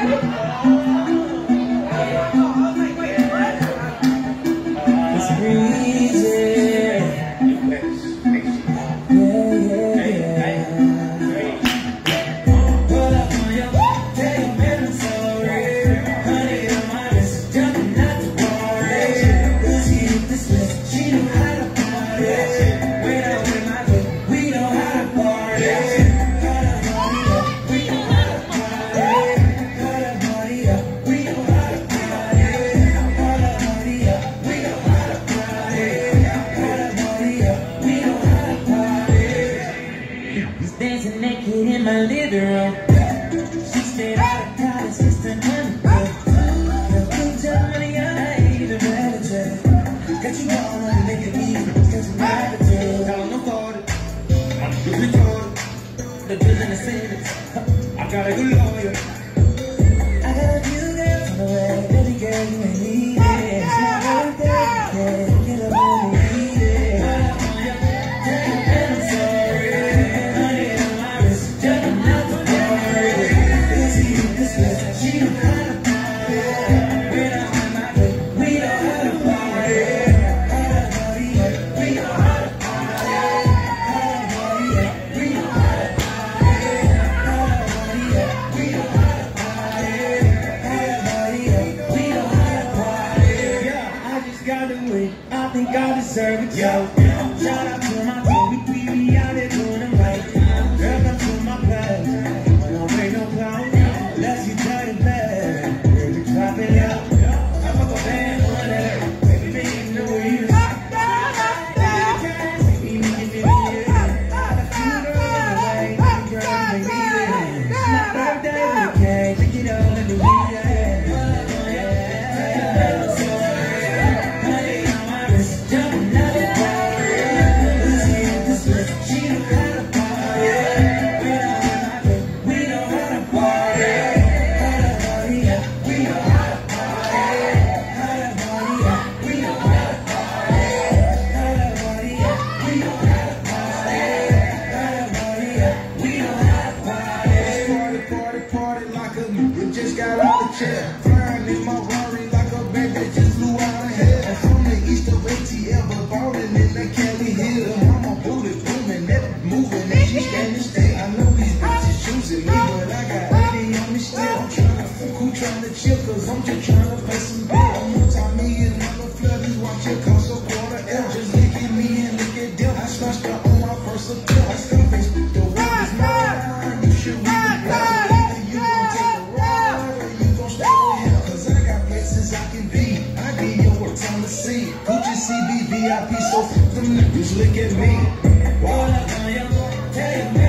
どうも! He's dancing naked in my living room. She said, "I got a stayed out of I just to none Got you all on the nigga eat, got you don't know the it. I'm doing Jordan. The bills and the savings, I got a good lawyer. I got a few girls on the way, baby girl, you ain't. I think I deserve it. Yo, shout out to my team. got out the chair, Flying in my worry like a baby that just flew out of hell. From the east of ATL, but ballin' in the Cali Hill. I'm a booty booming, never moving, and she standing still. I know these bitches choosing me, but I got 80 on me still. I'm trying to fuck who trying to chill, cause I'm just trying to pay some bills. Time me and not a flood, watch it cost so It's on the sea. Gucci CB, VIP, so them niggas look at me. What up, man? Hey, man.